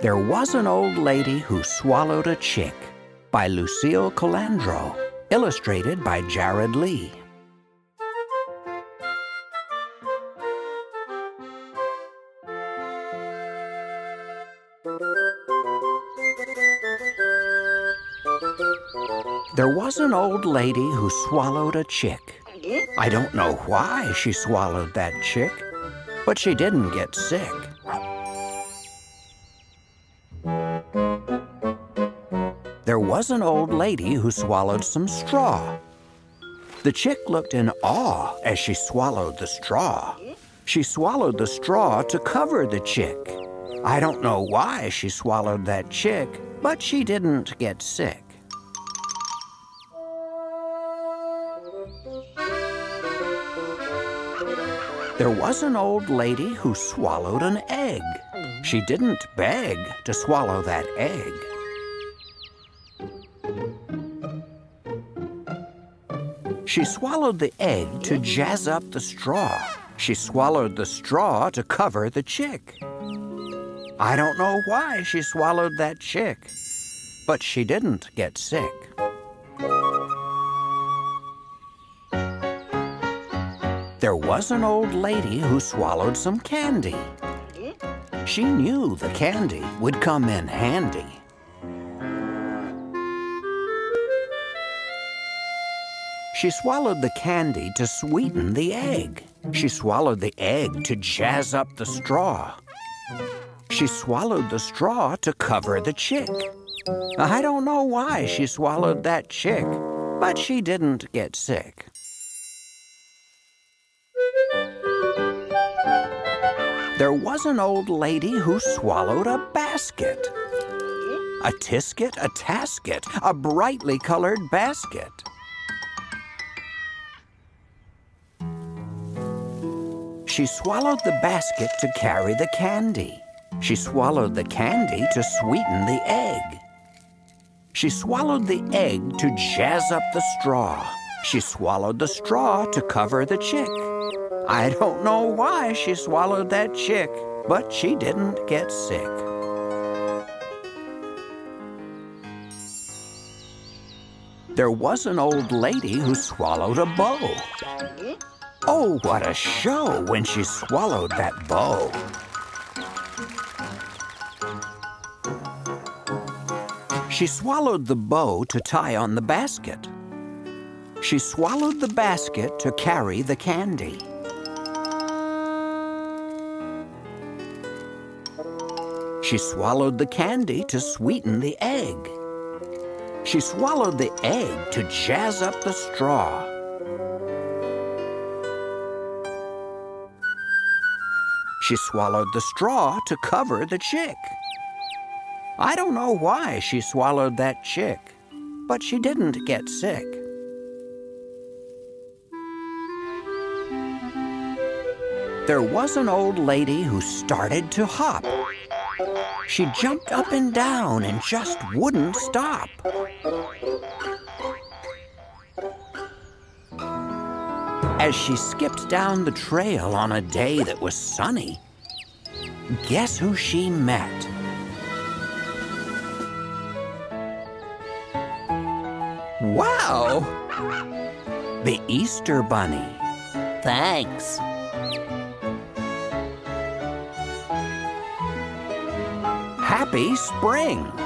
There was an old lady who swallowed a chick by Lucille Colandro, illustrated by Jared Lee. There was an old lady who swallowed a chick. I don't know why she swallowed that chick, but she didn't get sick. Was an old lady who swallowed some straw. The chick looked in awe as she swallowed the straw. She swallowed the straw to cover the chick. I don't know why she swallowed that chick, but she didn't get sick. There was an old lady who swallowed an egg. She didn't beg to swallow that egg. She swallowed the egg to jazz up the straw. She swallowed the straw to cover the chick. I don't know why she swallowed that chick, but she didn't get sick. There was an old lady who swallowed some candy. She knew the candy would come in handy. She swallowed the candy to sweeten the egg. She swallowed the egg to jazz up the straw. She swallowed the straw to cover the chick. I don't know why she swallowed that chick, but she didn't get sick. There was an old lady who swallowed a basket. A tisket, a tasket, a brightly colored basket. She swallowed the basket to carry the candy. She swallowed the candy to sweeten the egg. She swallowed the egg to jazz up the straw. She swallowed the straw to cover the chick. I don't know why she swallowed that chick, but she didn't get sick. There was an old lady who swallowed a bow. Oh, what a show when she swallowed that bow. She swallowed the bow to tie on the basket. She swallowed the basket to carry the candy. She swallowed the candy to sweeten the egg. She swallowed the egg to jazz up the straw. She swallowed the straw to cover the chick. I don't know why she swallowed that chick, but she didn't get sick. There was an old lady who started to hop. She jumped up and down and just wouldn't stop. As she skipped down the trail on a day that was sunny, guess who she met? Wow! The Easter Bunny. Thanks. Happy spring!